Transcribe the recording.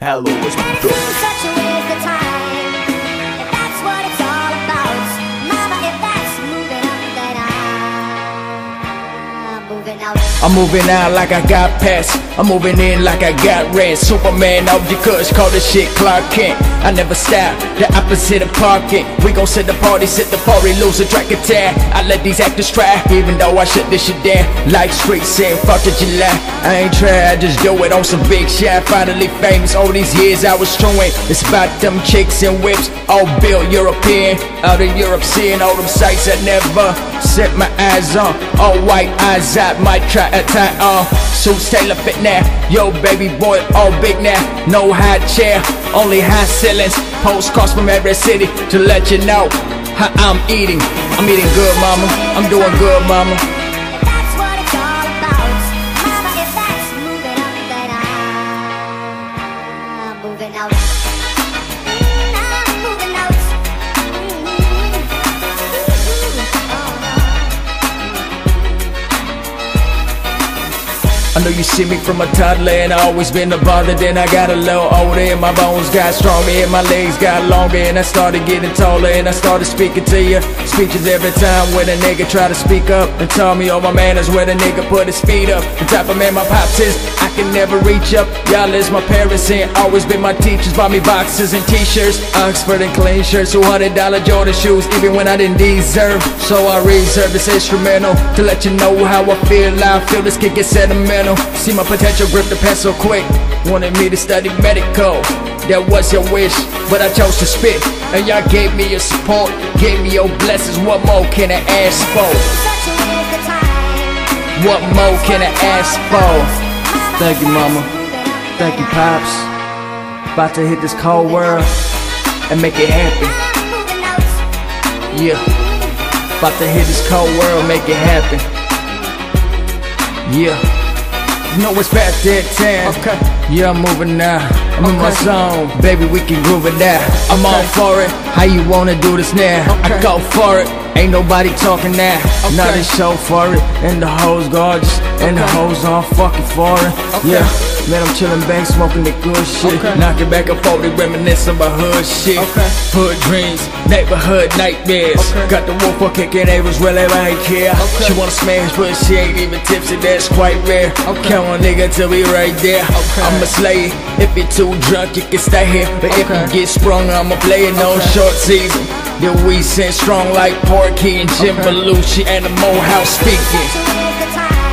Hello, it's my It's such a waste of time. If that's what it's all about, Mama, if that's moving up, then I'm moving out. I'm moving out like I got pass. I'm moving in like I got rent. Superman out your cuss, call this shit Clark Kent. I never stop, the opposite of parking. We gon' set the party, set the party, lose a track attack. I let these actors try, even though I shut this shit down. Like straight saying, fuck the July. I ain't try, I just do it on some big shit. Finally famous, all these years I was showing. It's about them chicks and whips, all built European. Out in Europe, seeing all them sights I never set my eyes on. All white eyes out, might try a tie on. Suits tailor fit now, yo baby boy, all big now. No high chair, only high ceilings. Postcards from every city to let you know how I'm eating. I'm eating good, mama. I'm doing good, mama. I know you see me from a toddler and I always been a bother. Then I got a little older and my bones got stronger and my legs got longer and I started getting taller and I started speaking to you. Speeches every time when a nigga try to speak up and tell me all my manners where the nigga put his feet up. The type of man my pops is, I can never reach up. Y'all is my parents and always been my teachers. Buy me boxes and t-shirts, Oxford and clean shirts, $200 Jordan shoes, even when I didn't deserve. So I reserve this instrumental to let you know how I feel. I feel this kid get sentimental. See my potential grip the pencil quick. Wanted me to study medical. That was your wish, but I chose to spit. And y'all gave me your support, gave me your blessings. What more can I ask for? What more can I ask for? Thank you, mama. Thank you, pops. About to hit this cold world and make it happen. Yeah. About to hit this cold world, make it happen. Yeah. Know it's that time. Okay. Yeah, I'm moving now. I'm in my zone. Baby, we can groove it now. I'm all for it. How you wanna do this now? I go for it. Ain't nobody talking that. Now Okay. they show for it. And the hoes gorgeous. And the Okay. hoes on fucking foreign. Okay. Yeah. Man, I'm chillin' back, smoking the good shit. Okay. Back and forth, reminisce about hood shit. Okay. Hood dreams, neighborhood nightmares. Okay. Got the wolf for kicking neighbors, really, I ain't care. Okay. She wanna smash, but she ain't even tipsy, that's quite rare. Okay. Count on nigga till we right there. Okay. I'ma slay. If you're too drunk, you can stay here. But if you get sprung, I'ma play it on Okay. short season. Then we sent strong like Porky and Jim okay. Belushi and the Morehouse speaking.